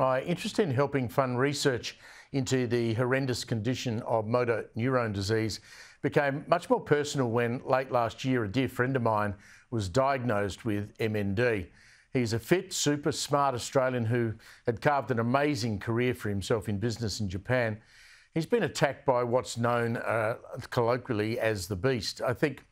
my interest in helping fund research into the horrendous condition of motor neurone disease became much more personal when late last year a dear friend of mine was diagnosed with MND. He's a fit, super smart Australian who had carved an amazing career for himself in business in Japan. He's been attacked by what's known uh, colloquially as the beast. I think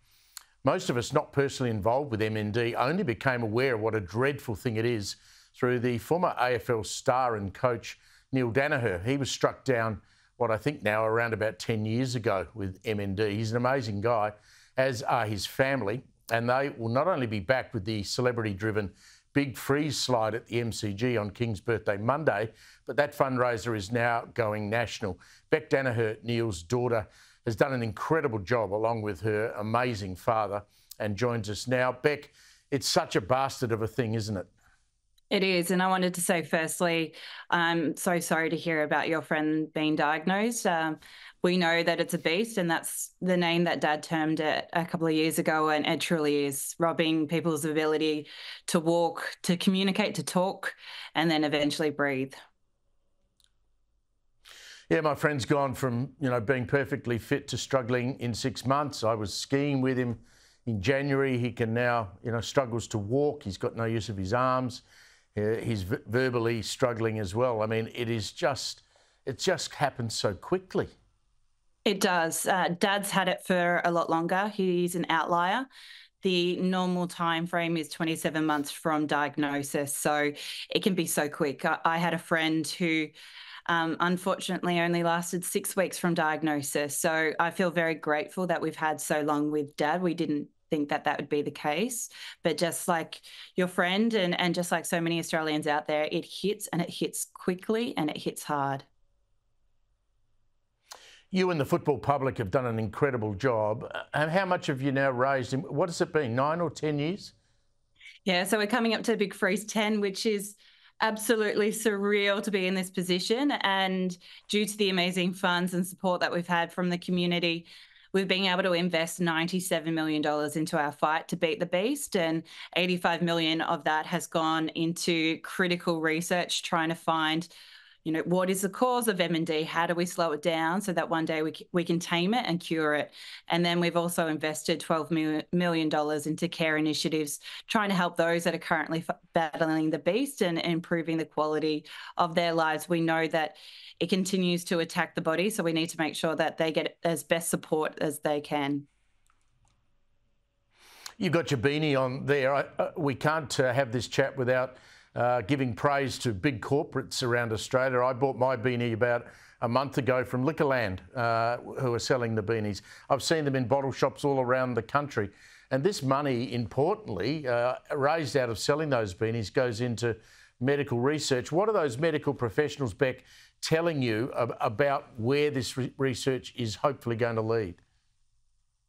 most of us not personally involved with MND only became aware of what a dreadful thing it is through the former AFL star and coach Neil Daniher. He was struck down, what I think now, around about 10 years ago with MND. He's an amazing guy, as are his family, and they will not only be back with the celebrity driven Big Freeze slide at the MCG on King's birthday Monday, but that fundraiser is now going national. Bec Daniher, Neil's daughter, has done an incredible job along with her amazing father and joins us now. Bec, it's such a bastard of a thing, isn't it? It is. And I wanted to say, firstly, I'm so sorry to hear about your friend being diagnosed. Um, we know that it's a beast, and that's the name that dad termed it a couple of years ago. And it truly is robbing people's ability to walk, to communicate, to talk, and then eventually breathe. Yeah, my friend's gone from, you know, being perfectly fit to struggling in six months. I was skiing with him in January. He can now, you know, struggles to walk. He's got no use of his arms. He's verbally struggling as well. I mean, it is just, it just happens so quickly. It does. Uh, Dad's had it for a lot longer. He's an outlier. The normal time frame is 27 months from diagnosis, so it can be so quick. I, I had a friend who um, unfortunately only lasted six weeks from diagnosis. So I feel very grateful that we've had so long with dad. We didn't think that that would be the case but just like your friend and and just like so many australians out there it hits and it hits quickly and it hits hard you and the football public have done an incredible job and how much have you now raised In, what has it been nine or ten years yeah so we're coming up to a big freeze 10 which is absolutely surreal to be in this position. And due to the amazing funds and support that we've had from the community, we've been able to invest $97 million into our fight to beat the beast. And 85 million of that has gone into critical research, trying to find you know, what is the cause of MND? How do we slow it down so that one day we, we can tame it and cure it? And then we've also invested $12 million into care initiatives, trying to help those that are currently battling the beast and improving the quality of their lives. We know that it continues to attack the body, so we need to make sure that they get as best support as they can. You've got your beanie on there. Uh, we can't uh, have this chat without uh, giving praise to big corporates around Australia. I bought my beanie about a month ago from Liquorland, uh, who are selling the beanies. I've seen them in bottle shops all around the country. And this money, importantly, uh, raised out of selling those beanies goes into medical research. What are those medical professionals, Bec, telling you ab about where this re research is hopefully going to lead?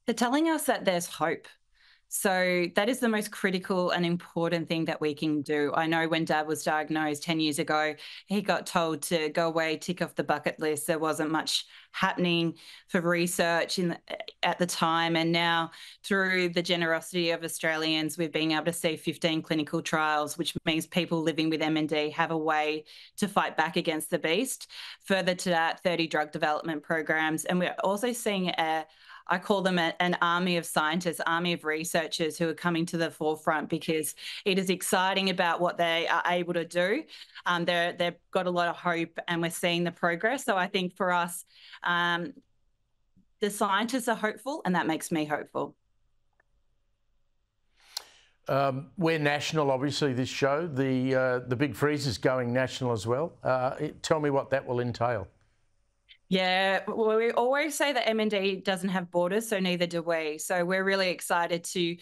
They're telling us that there's hope. So that is the most critical and important thing that we can do. I know when dad was diagnosed 10 years ago, he got told to go away, tick off the bucket list. There wasn't much happening for research in the, at the time. And now through the generosity of Australians, we've been able to see 15 clinical trials, which means people living with MND have a way to fight back against the beast. Further to that, 30 drug development programs. And we're also seeing a I call them a, an army of scientists, army of researchers who are coming to the forefront because it is exciting about what they are able to do. Um, they're, they've got a lot of hope and we're seeing the progress. So I think for us, um, the scientists are hopeful and that makes me hopeful. Um, we're national, obviously. This show, the uh, the big freeze is going national as well. Uh, tell me what that will entail. Yeah, well, we always say that MND doesn't have borders, so neither do we. So we're really excited to,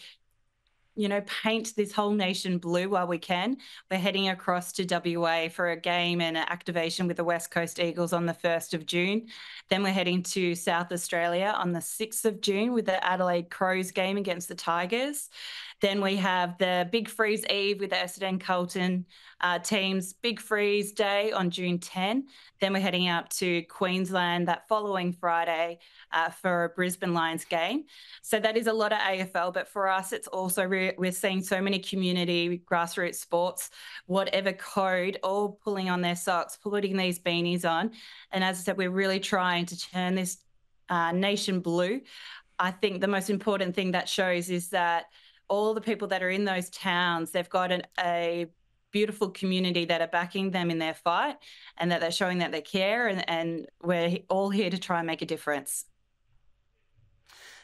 you know, paint this whole nation blue while we can. We're heading across to WA for a game and an activation with the West Coast Eagles on the 1st of June. Then we're heading to South Australia on the 6th of June with the Adelaide Crows game against the Tigers. Then we have the Big Freeze Eve with the Essendon Carlton uh, teams, Big Freeze Day on June 10. Then we're heading out to Queensland that following Friday uh, for a Brisbane Lions game. So that is a lot of AFL, but for us, it's also re- we're seeing so many community grassroots sports, whatever code, all pulling on their socks, putting these beanies on. And as I said, we're really trying to turn this uh, nation blue. I think the most important thing that shows is that all the people that are in those towns, they've got an, a beautiful community that are backing them in their fight and that they're showing that they care and, and we're all here to try and make a difference.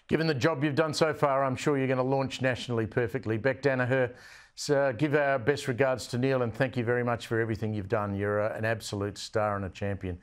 Given the job you've done so far, I'm sure you're going to launch nationally perfectly. Bec Daniher, so give our best regards to Neil and thank you very much for everything you've done. You're an absolute star and a champion.